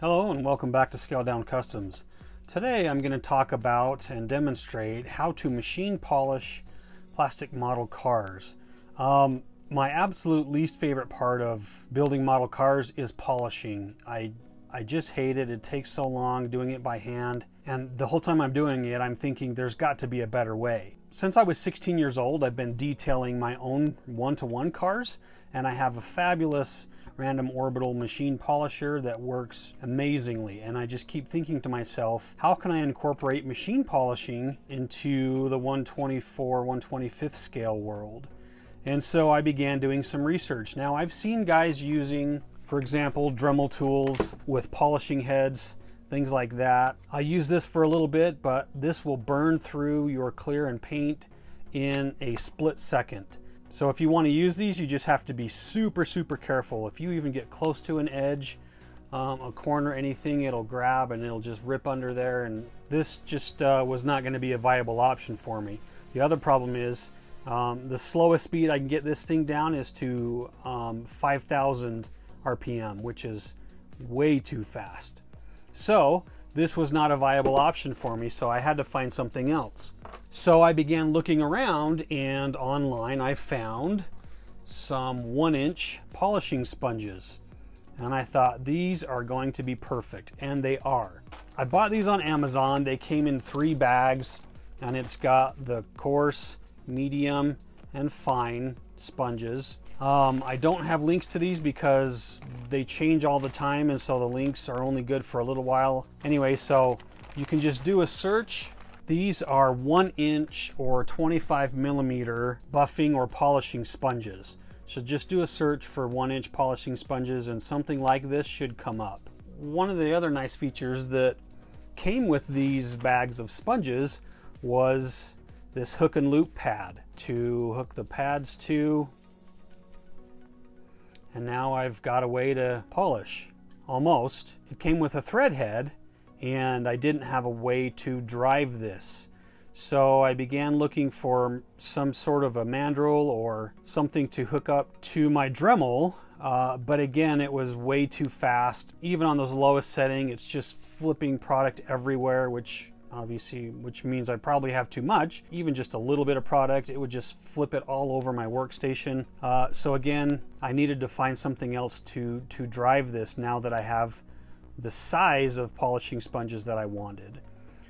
Hello and welcome back to Scaled Down Customs. Today I'm going to talk about and demonstrate how to machine polish plastic model cars. Um, my absolute least favorite part of building model cars is polishing. I, I just hate it. It takes so long doing it by hand. And the whole time I'm doing it, I'm thinking there's got to be a better way. Since I was 16 years old, I've been detailing my own one-to-one -one cars, and I have a fabulous random orbital machine polisher that works amazingly. And I just keep thinking to myself, how can I incorporate machine polishing into the 124, 125th scale world? And so I began doing some research. Now I've seen guys using, for example, Dremel tools with polishing heads, things like that. I use this for a little bit, but this will burn through your clear and paint in a split second. So if you want to use these, you just have to be super, super careful. If you even get close to an edge, um, a corner, anything, it'll grab and it'll just rip under there. And this just uh, was not going to be a viable option for me. The other problem is um, the slowest speed I can get this thing down is to um, 5,000 RPM, which is way too fast. So this was not a viable option for me, so I had to find something else. So I began looking around and online I found some one inch polishing sponges. And I thought these are going to be perfect, and they are. I bought these on Amazon. They came in three bags, and it's got the coarse, medium, and fine sponges. Um, I don't have links to these because they change all the time, and so the links are only good for a little while. Anyway, so you can just do a search these are one inch or 25 millimeter buffing or polishing sponges. So just do a search for one inch polishing sponges and something like this should come up. One of the other nice features that came with these bags of sponges was this hook and loop pad to hook the pads to. And now I've got a way to polish, almost. It came with a thread head and I didn't have a way to drive this. So I began looking for some sort of a mandrel or something to hook up to my Dremel. Uh, but again, it was way too fast. Even on those lowest setting, it's just flipping product everywhere, which obviously, which means I probably have too much. Even just a little bit of product, it would just flip it all over my workstation. Uh, so again, I needed to find something else to, to drive this now that I have the size of polishing sponges that I wanted.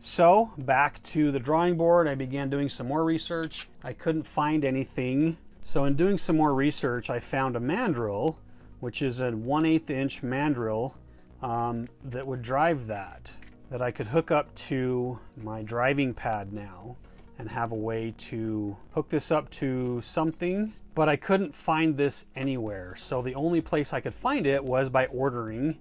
So back to the drawing board, I began doing some more research. I couldn't find anything. So in doing some more research, I found a mandrel, which is a 1 8 inch mandrel um, that would drive that, that I could hook up to my driving pad now and have a way to hook this up to something, but I couldn't find this anywhere. So the only place I could find it was by ordering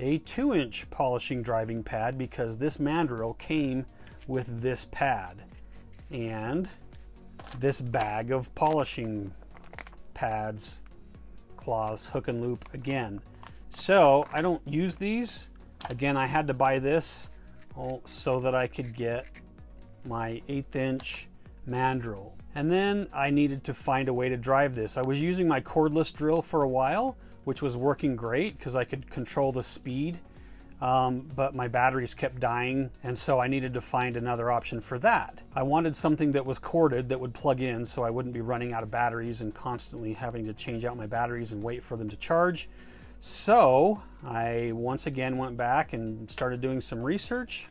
a 2 inch polishing driving pad because this mandrel came with this pad and this bag of polishing pads, cloths, hook and loop again. So I don't use these. Again, I had to buy this oh, so that I could get my eighth inch mandrel. And then I needed to find a way to drive this. I was using my cordless drill for a while, which was working great because I could control the speed. Um, but my batteries kept dying, and so I needed to find another option for that. I wanted something that was corded that would plug in so I wouldn't be running out of batteries and constantly having to change out my batteries and wait for them to charge. So I once again went back and started doing some research,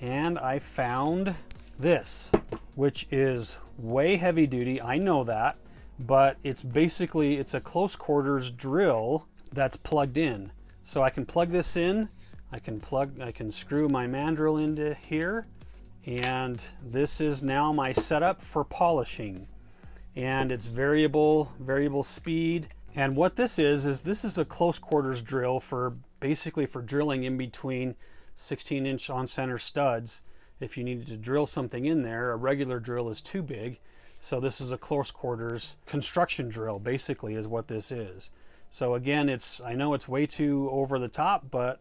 and I found this, which is way heavy duty. I know that but it's basically it's a close quarters drill that's plugged in. So I can plug this in, I can plug, I can screw my mandrel into here, and this is now my setup for polishing. And it's variable, variable speed. And what this is, is this is a close quarters drill for basically for drilling in between 16 inch on center studs. If you needed to drill something in there, a regular drill is too big. So this is a close quarters construction drill, basically, is what this is. So again, it's I know it's way too over the top, but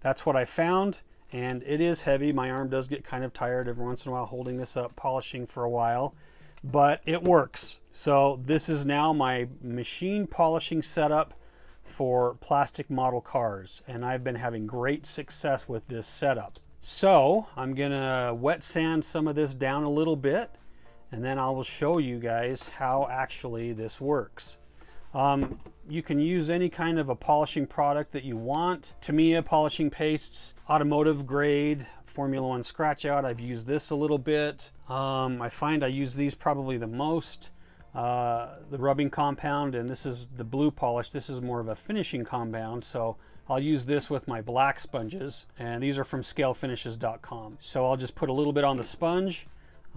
that's what I found. And it is heavy. My arm does get kind of tired every once in a while holding this up, polishing for a while. But it works. So this is now my machine polishing setup for plastic model cars, and I've been having great success with this setup. So I'm gonna wet sand some of this down a little bit, and then I will show you guys how actually this works. Um, you can use any kind of a polishing product that you want. Tamiya polishing pastes, automotive grade, Formula One scratch out. I've used this a little bit. Um, I find I use these probably the most. Uh, the rubbing compound, and this is the blue polish. This is more of a finishing compound, so I'll use this with my black sponges, and these are from scalefinishes.com. So I'll just put a little bit on the sponge,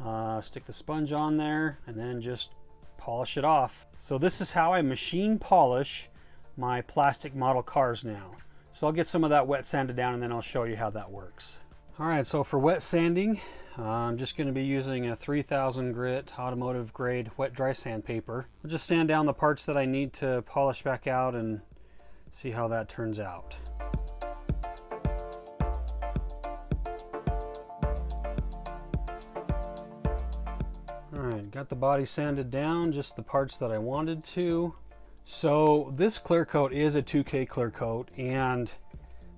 uh, stick the sponge on there, and then just polish it off. So this is how I machine polish my plastic model cars now. So I'll get some of that wet sanded down and then I'll show you how that works. All right, so for wet sanding, uh, I'm just going to be using a 3000 grit automotive grade wet dry sandpaper. I'll just sand down the parts that I need to polish back out and see how that turns out. Got the body sanded down, just the parts that I wanted to. So this clear coat is a 2K clear coat and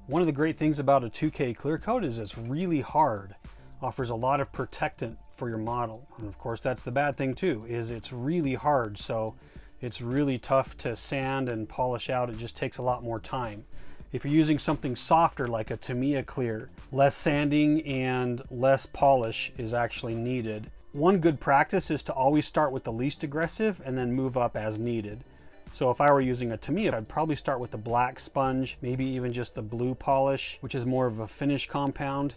one of the great things about a 2K clear coat is it's really hard. Offers a lot of protectant for your model. And of course that's the bad thing too, is it's really hard. So it's really tough to sand and polish out. It just takes a lot more time. If you're using something softer like a Tamiya clear, less sanding and less polish is actually needed one good practice is to always start with the least aggressive and then move up as needed. So if I were using a Tamiya, I'd probably start with the black sponge, maybe even just the blue polish, which is more of a finish compound,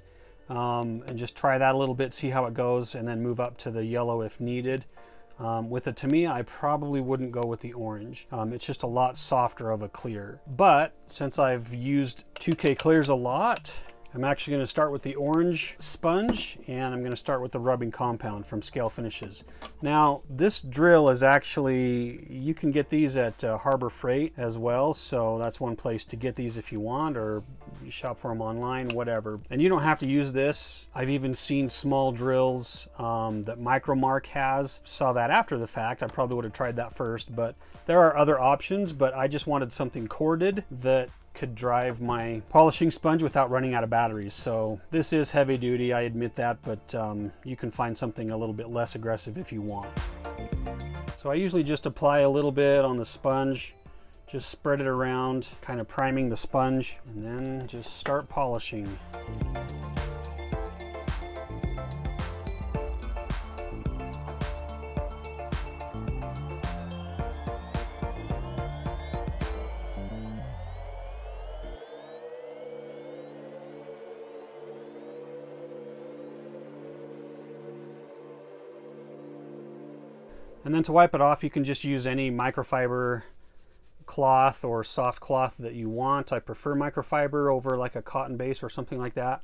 um, and just try that a little bit, see how it goes, and then move up to the yellow if needed. Um, with a Tamiya, I probably wouldn't go with the orange. Um, it's just a lot softer of a clear. But since I've used 2K clears a lot, I'm actually going to start with the orange sponge and I'm going to start with the rubbing compound from Scale Finishes. Now this drill is actually, you can get these at uh, Harbor Freight as well, so that's one place to get these if you want or you shop for them online, whatever. And you don't have to use this. I've even seen small drills um, that Micromark has. Saw that after the fact. I probably would have tried that first, but there are other options, but I just wanted something corded that could drive my polishing sponge without running out of batteries. So this is heavy duty, I admit that, but um, you can find something a little bit less aggressive if you want. So I usually just apply a little bit on the sponge, just spread it around, kind of priming the sponge, and then just start polishing. And then to wipe it off, you can just use any microfiber cloth or soft cloth that you want. I prefer microfiber over like a cotton base or something like that.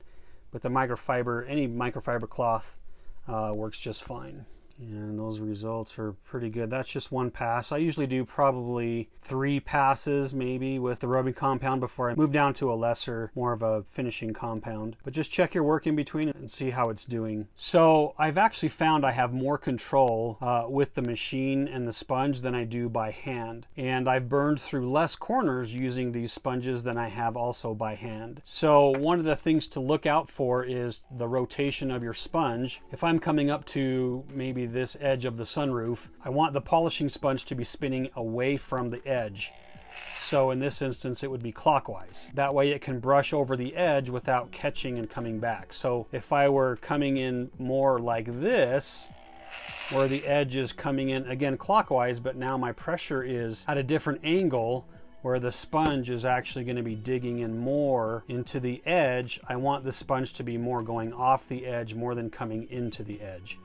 But the microfiber, any microfiber cloth uh, works just fine. And those results are pretty good. That's just one pass. I usually do probably three passes maybe with the rubbing compound before I move down to a lesser, more of a finishing compound. But just check your work in between and see how it's doing. So I've actually found I have more control uh, with the machine and the sponge than I do by hand. And I've burned through less corners using these sponges than I have also by hand. So one of the things to look out for is the rotation of your sponge. If I'm coming up to maybe this edge of the sunroof, I want the polishing sponge to be spinning away from the edge. So in this instance, it would be clockwise. That way it can brush over the edge without catching and coming back. So if I were coming in more like this, where the edge is coming in again clockwise, but now my pressure is at a different angle where the sponge is actually going to be digging in more into the edge. I want the sponge to be more going off the edge more than coming into the edge.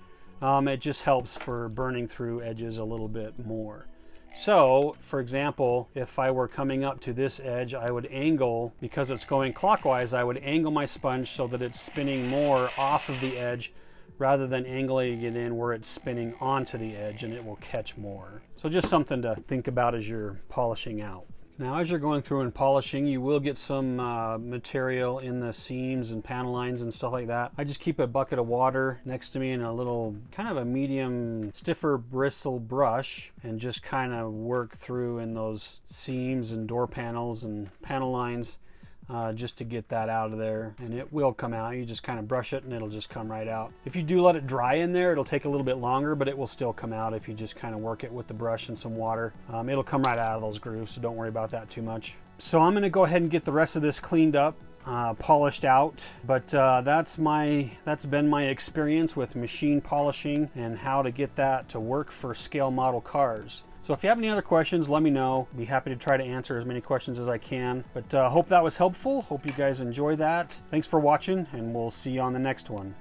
Um, it just helps for burning through edges a little bit more. So, for example, if I were coming up to this edge, I would angle, because it's going clockwise, I would angle my sponge so that it's spinning more off of the edge rather than angling it in where it's spinning onto the edge and it will catch more. So just something to think about as you're polishing out. Now as you're going through and polishing, you will get some uh, material in the seams and panel lines and stuff like that. I just keep a bucket of water next to me and a little kind of a medium stiffer bristle brush and just kind of work through in those seams and door panels and panel lines uh, just to get that out of there and it will come out. You just kind of brush it and it'll just come right out. If you do let it dry in there it'll take a little bit longer but it will still come out if you just kind of work it with the brush and some water. Um, it'll come right out of those grooves so don't worry about that too much. So I'm going to go ahead and get the rest of this cleaned up uh, polished out but uh, that's my that's been my experience with machine polishing and how to get that to work for scale model cars so if you have any other questions, let me know. Be happy to try to answer as many questions as I can. But uh, hope that was helpful. Hope you guys enjoy that. Thanks for watching, and we'll see you on the next one.